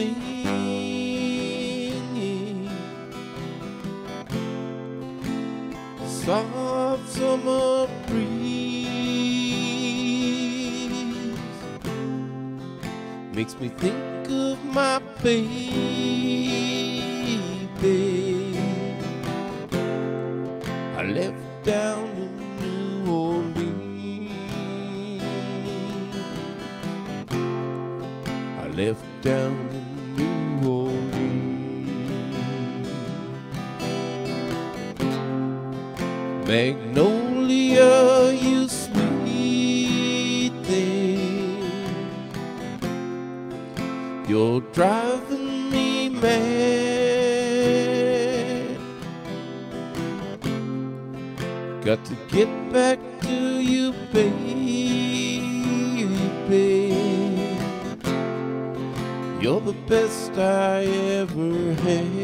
singing. Soft summer breeze makes me think of my baby. I left down in New Orleans. I left down Magnolia, you sweet thing. You're driving me mad. Got to get back to you, baby. You're the best I ever had.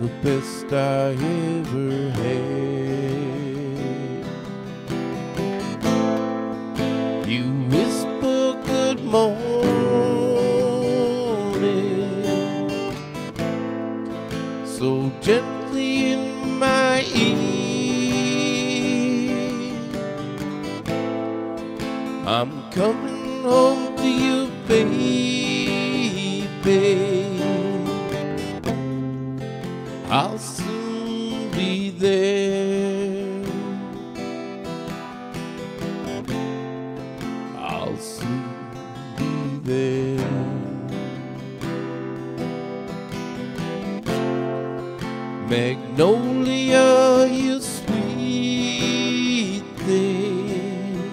The best I ever had. You whisper good morning so gently in my ear. I'm coming home to you, baby. I'll soon be there. I'll soon be there. Magnolia, you sweet thing.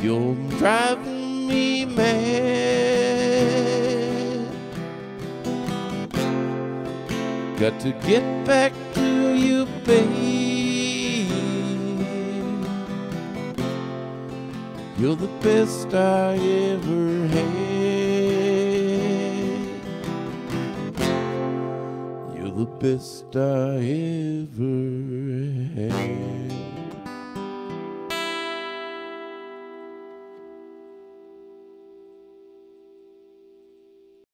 You're driving me mad. Got to get back to you, babe. You're the best I ever had. You're the best I ever had.